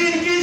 পীর কি